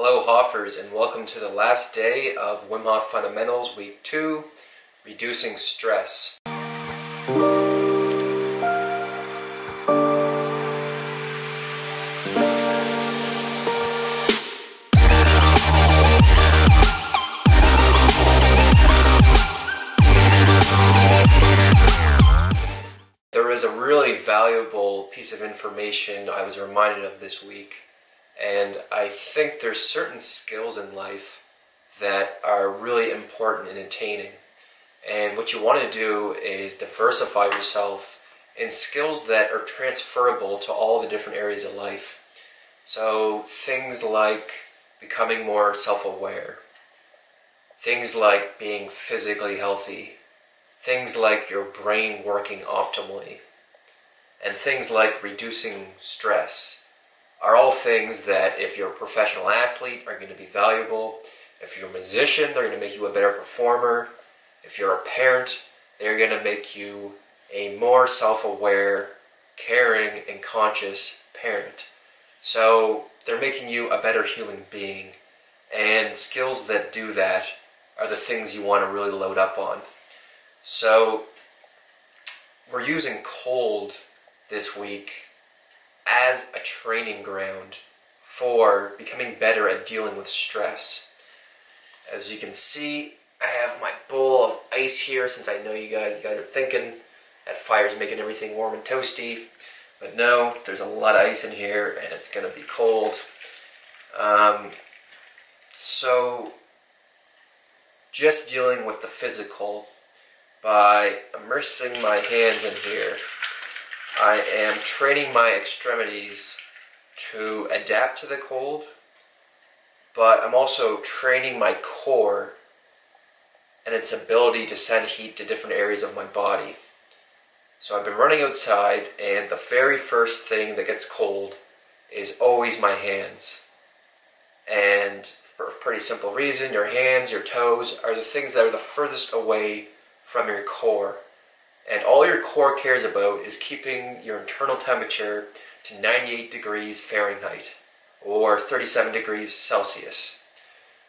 Hello Hoffers and welcome to the last day of Wim Hof Fundamentals Week 2, Reducing Stress. There is a really valuable piece of information I was reminded of this week, and I think there's certain skills in life that are really important in attaining. And what you want to do is diversify yourself in skills that are transferable to all the different areas of life. So things like becoming more self aware, things like being physically healthy, things like your brain working optimally, and things like reducing stress are all things that if you're a professional athlete are going to be valuable. If you're a musician, they're going to make you a better performer. If you're a parent, they're going to make you a more self-aware, caring, and conscious parent. So they're making you a better human being. And skills that do that are the things you want to really load up on. So we're using cold this week as a training ground for becoming better at dealing with stress. As you can see, I have my bowl of ice here since I know you guys you guys are thinking that fire's making everything warm and toasty. But no, there's a lot of ice in here and it's gonna be cold. Um, so just dealing with the physical by immersing my hands in here, I am training my extremities to adapt to the cold, but I'm also training my core and its ability to send heat to different areas of my body. So I've been running outside, and the very first thing that gets cold is always my hands. And for a pretty simple reason, your hands, your toes are the things that are the furthest away from your core. And all your core cares about is keeping your internal temperature to 98 degrees Fahrenheit or 37 degrees Celsius.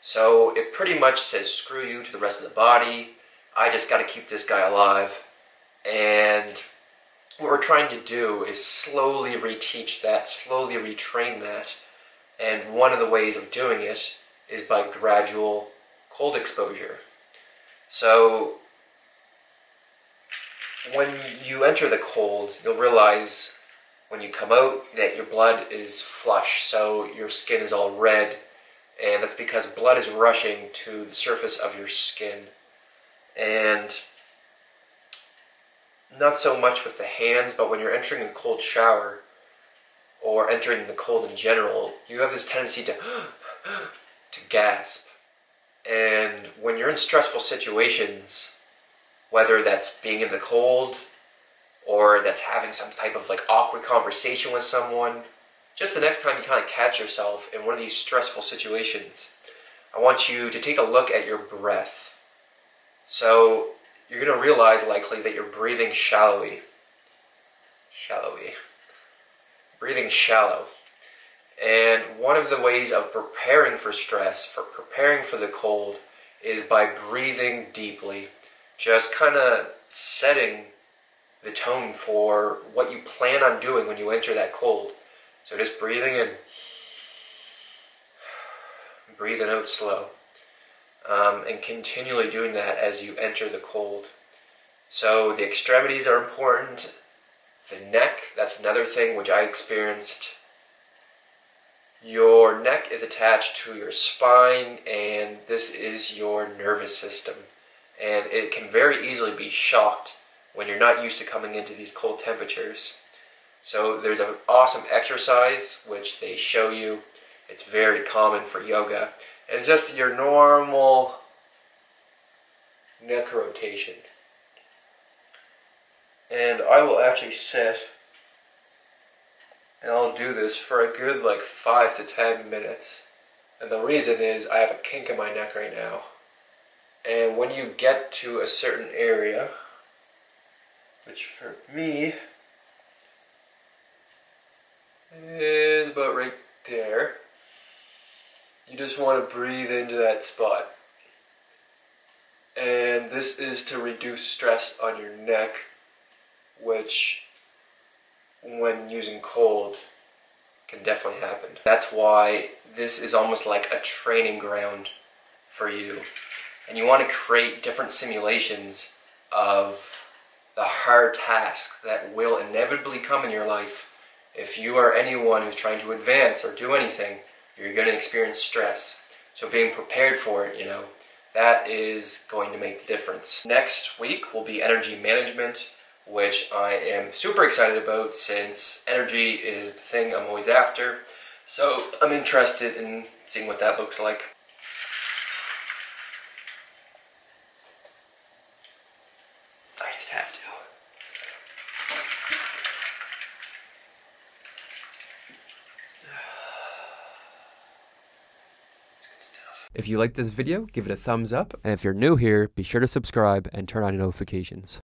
So it pretty much says screw you to the rest of the body. I just got to keep this guy alive. And what we're trying to do is slowly reteach that, slowly retrain that. And one of the ways of doing it is by gradual cold exposure. So when you enter the cold, you'll realize when you come out that your blood is flush, so your skin is all red, and that's because blood is rushing to the surface of your skin. And not so much with the hands, but when you're entering a cold shower or entering the cold in general, you have this tendency to to gasp. And when you're in stressful situations, whether that's being in the cold or that's having some type of like awkward conversation with someone, just the next time you kind of catch yourself in one of these stressful situations, I want you to take a look at your breath. So you're going to realize likely that you're breathing shallowly. Shallowly. Breathing shallow. And one of the ways of preparing for stress, for preparing for the cold, is by breathing deeply just kind of setting the tone for what you plan on doing when you enter that cold. So just breathing in, breathing out slow, um, and continually doing that as you enter the cold. So the extremities are important. The neck, that's another thing which I experienced. Your neck is attached to your spine, and this is your nervous system and it can very easily be shocked when you're not used to coming into these cold temperatures. So there's an awesome exercise which they show you. It's very common for yoga. And it's just your normal neck rotation. And I will actually sit and I'll do this for a good like 5 to 10 minutes. And the reason is I have a kink in my neck right now. And when you get to a certain area, which for me is about right there, you just want to breathe into that spot. And this is to reduce stress on your neck, which, when using cold, can definitely happen. That's why this is almost like a training ground for you. And you want to create different simulations of the hard tasks that will inevitably come in your life. If you are anyone who's trying to advance or do anything, you're going to experience stress. So being prepared for it, you know, that is going to make the difference. Next week will be energy management, which I am super excited about since energy is the thing I'm always after. So I'm interested in seeing what that looks like. I just have to. If you like this video, give it a thumbs up, and if you're new here, be sure to subscribe and turn on notifications.